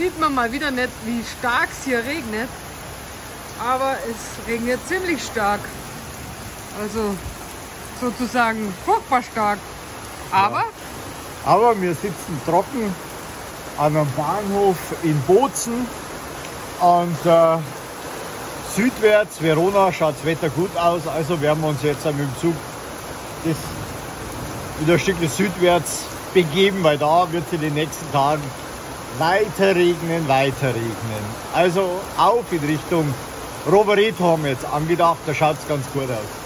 sieht man mal wieder nicht, wie stark es hier regnet. Aber es regnet ziemlich stark. Also sozusagen furchtbar stark. Aber? Ja. Aber wir sitzen trocken an einem Bahnhof in Bozen und äh, südwärts, Verona, schaut das Wetter gut aus. Also werden wir uns jetzt mit dem Zug das wieder ein Stückchen südwärts begeben, weil da wird es in den nächsten Tagen weiter regnen, weiter regnen. Also auf in Richtung Rovereto haben wir jetzt angedacht, da schaut es ganz gut aus.